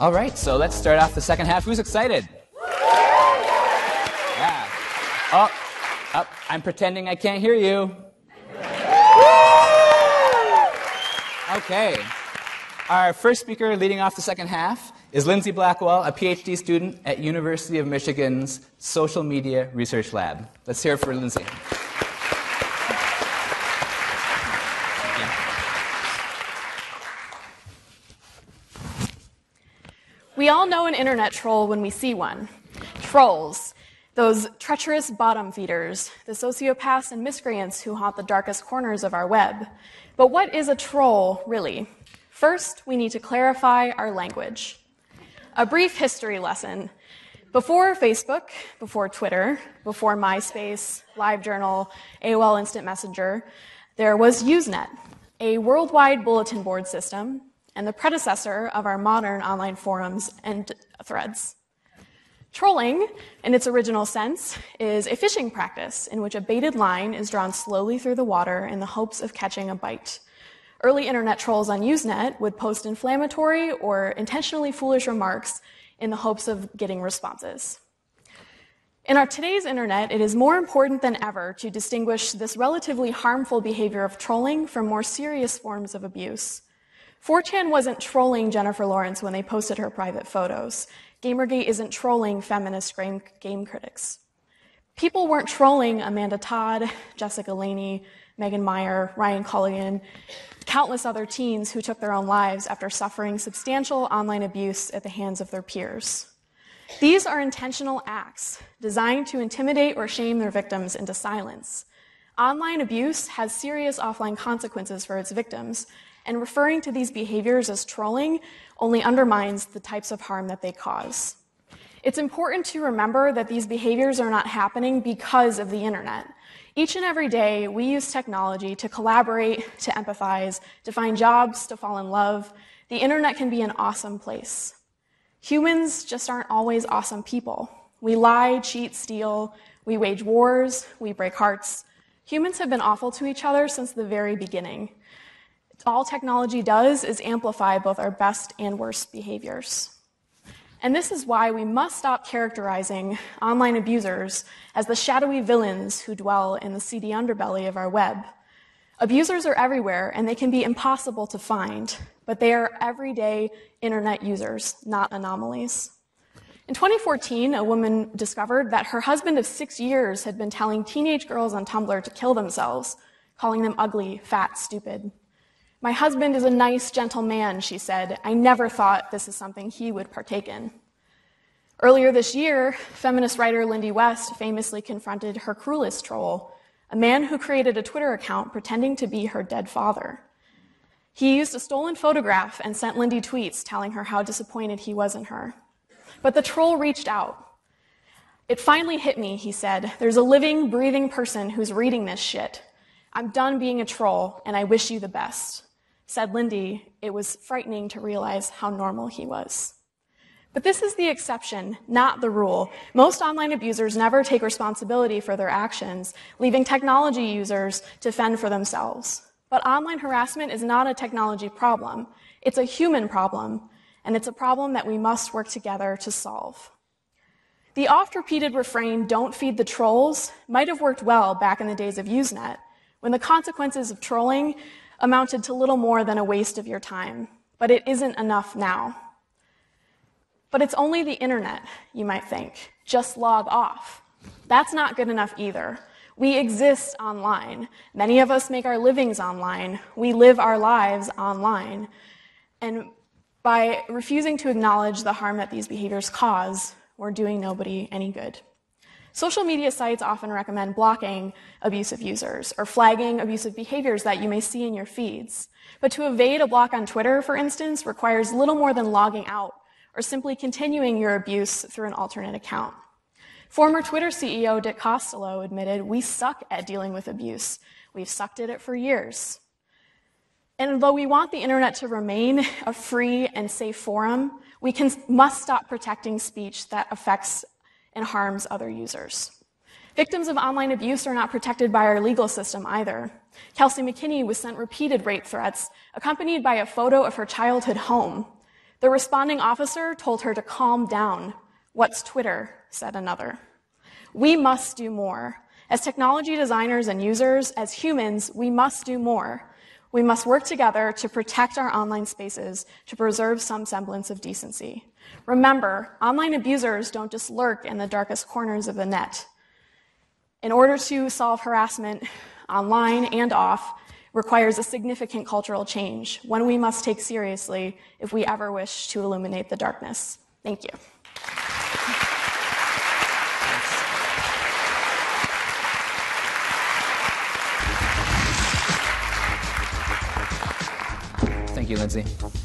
All right, so let's start off the second half. Who's excited? Yeah. Oh, oh I'm pretending I can't hear you. Okay. Our first speaker leading off the second half is Lindsay Blackwell, a PhD student at University of Michigan's Social Media Research Lab. Let's hear it for Lindsay. We all know an internet troll when we see one. Trolls, those treacherous bottom feeders, the sociopaths and miscreants who haunt the darkest corners of our web. But what is a troll, really? First, we need to clarify our language. A brief history lesson. Before Facebook, before Twitter, before MySpace, LiveJournal, AOL Instant Messenger, there was Usenet, a worldwide bulletin board system and the predecessor of our modern online forums and threads. Trolling, in its original sense, is a fishing practice in which a baited line is drawn slowly through the water in the hopes of catching a bite. Early internet trolls on Usenet would post inflammatory or intentionally foolish remarks in the hopes of getting responses. In our today's internet, it is more important than ever to distinguish this relatively harmful behavior of trolling from more serious forms of abuse. 4chan wasn't trolling Jennifer Lawrence when they posted her private photos. Gamergate isn't trolling feminist game, game critics. People weren't trolling Amanda Todd, Jessica Laney, Megan Meier, Ryan Halligan, countless other teens who took their own lives after suffering substantial online abuse at the hands of their peers. These are intentional acts designed to intimidate or shame their victims into silence. Online abuse has serious offline consequences for its victims, and referring to these behaviors as trolling only undermines the types of harm that they cause. It's important to remember that these behaviors are not happening because of the internet. Each and every day, we use technology to collaborate, to empathize, to find jobs, to fall in love. The internet can be an awesome place. Humans just aren't always awesome people. We lie, cheat, steal, we wage wars, we break hearts. Humans have been awful to each other since the very beginning all technology does is amplify both our best and worst behaviors. And this is why we must stop characterizing online abusers as the shadowy villains who dwell in the seedy underbelly of our web. Abusers are everywhere and they can be impossible to find, but they are everyday internet users, not anomalies. In 2014, a woman discovered that her husband of six years had been telling teenage girls on Tumblr to kill themselves, calling them ugly, fat, stupid. My husband is a nice, gentle man, she said. I never thought this is something he would partake in. Earlier this year, feminist writer Lindy West famously confronted her cruelest troll, a man who created a Twitter account pretending to be her dead father. He used a stolen photograph and sent Lindy tweets telling her how disappointed he was in her. But the troll reached out. It finally hit me, he said. There's a living, breathing person who's reading this shit. I'm done being a troll, and I wish you the best. Said Lindy, it was frightening to realize how normal he was. But this is the exception, not the rule. Most online abusers never take responsibility for their actions, leaving technology users to fend for themselves. But online harassment is not a technology problem. It's a human problem, and it's a problem that we must work together to solve. The oft repeated refrain, don't feed the trolls, might have worked well back in the days of Usenet, when the consequences of trolling amounted to little more than a waste of your time, but it isn't enough now. But it's only the internet, you might think. Just log off. That's not good enough either. We exist online. Many of us make our livings online. We live our lives online. And by refusing to acknowledge the harm that these behaviors cause, we're doing nobody any good. Social media sites often recommend blocking abusive users or flagging abusive behaviors that you may see in your feeds. But to evade a block on Twitter, for instance, requires little more than logging out or simply continuing your abuse through an alternate account. Former Twitter CEO Dick Costolo admitted, we suck at dealing with abuse. We've sucked at it for years. And though we want the internet to remain a free and safe forum, we can, must stop protecting speech that affects and harms other users. Victims of online abuse are not protected by our legal system either. Kelsey McKinney was sent repeated rape threats, accompanied by a photo of her childhood home. The responding officer told her to calm down. What's Twitter? said another. We must do more. As technology designers and users, as humans, we must do more. We must work together to protect our online spaces, to preserve some semblance of decency. Remember, online abusers don't just lurk in the darkest corners of the net. In order to solve harassment online and off, requires a significant cultural change, one we must take seriously if we ever wish to illuminate the darkness. Thank you. Thank you, Lindsay.